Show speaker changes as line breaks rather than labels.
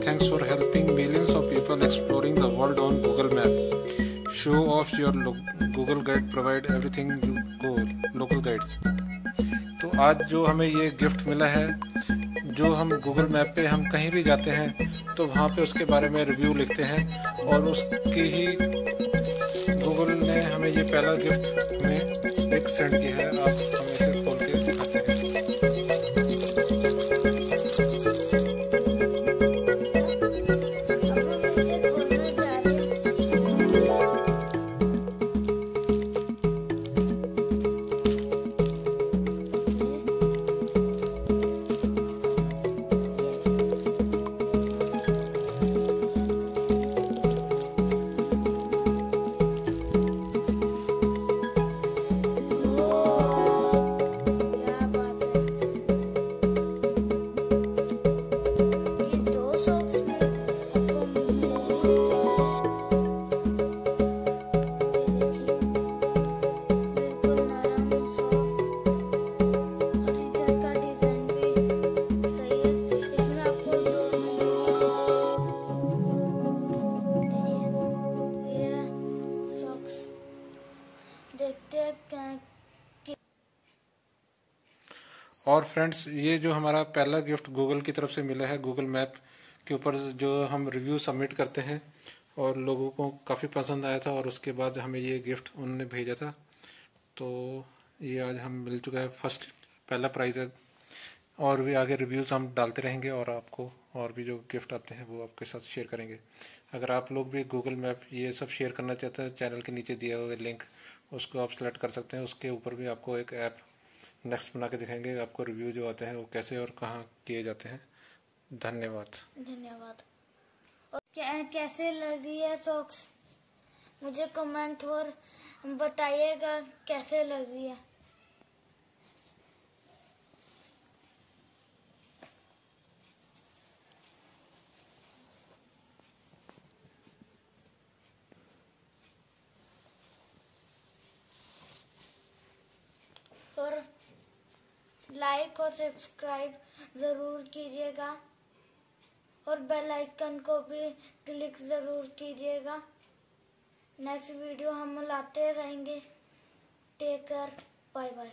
thanks for helping millions of people exploring the world on Google Map. Show off your Google Guide provide everything you go local guides. तो आज जो हमें ये gift मिला है जो हम गूगल मैप पे हम कहीं भी जाते हैं तो वहाँ पे उसके बारे में रिव्यू लिखते हैं और उसके ही गूगल ने हमें ये पहला गिफ्ट में एक सेंड किया है आप
देखते हैं
और फ्रेंड्स ये जो हमारा पहला गिफ्ट गूगल की तरफ़ से मिला है गूगल मैप के ऊपर जो हम रिव्यू सबमिट करते हैं, और लोगों को काफ़ी पसंद आया था, और उसके बाद हमें ये गिफ्ट उन्होंने भेजा था। तो ये आज हम मिल चुका है फ़र्स्ट पहला प्राइज़ है। और भी आगे रिव्यूज़ हम डालते रहेंगे और आपको और भी जो गिफ्ट आते हैं वो आपके साथ शेयर करेंगे। अगर आप लोग भी गूगल मैप ये सब शेयर करना चाहते हैं चैनल के नीचे दिया हुआ लिंक उसको आप सेलेक्ट कर सकते हैं। उसके ऊपर भी आपको एक ऐप नेक्स्ट बना के दिखाएँगे, आपको रिव्यू जो आते हैं वो कैसे और कहाँ किए जाते हैं। धन्यवाद।
धन्यवाद। और कैसे लग रही है सॉक्स मुझे कमेंट और बताइएगा कैसे लग रही है और लाइक और सब्सक्राइब ज़रूर कीजिएगा। और बेल आइकन को भी क्लिक ज़रूर कीजिएगा। नेक्स्ट वीडियो हम लाते रहेंगे। Take care. Bye bye.